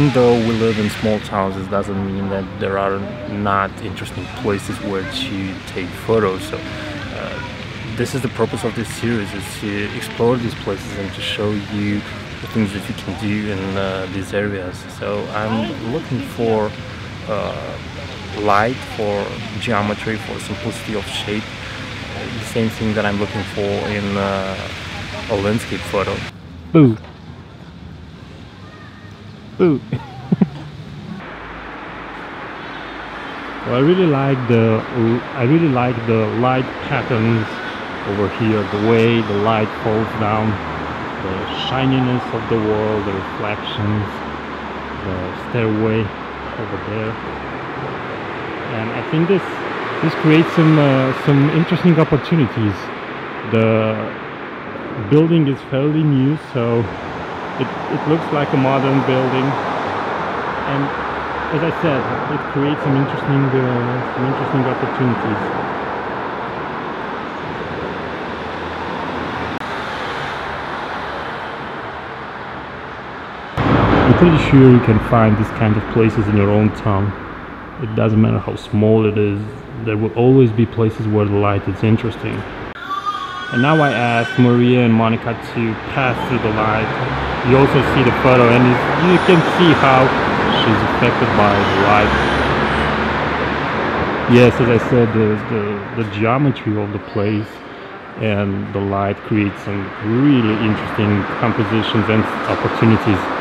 even though we live in small towns, it doesn't mean that there are not interesting places where to take photos. So uh, this is the purpose of this series, is to explore these places and to show you the things that you can do in uh, these areas. So I'm looking for uh, light, for geometry, for simplicity of shape. The same thing that I'm looking for in uh, a landscape photo. Boo. Boo. well, I really like the I really like the light patterns over here. The way the light falls down, the shininess of the wall, the reflections, the stairway over there, and I think this this creates some uh, some interesting opportunities. The building is fairly new, so it, it looks like a modern building. And as I said it creates some interesting uh, some interesting opportunities. I'm pretty sure you can find these kind of places in your own town. It doesn't matter how small it is there will always be places where the light is interesting. And now I ask Maria and Monica to pass through the light. You also see the photo and you can see how she's affected by the light. Yes, as I said, the, the, the geometry of the place and the light creates some really interesting compositions and opportunities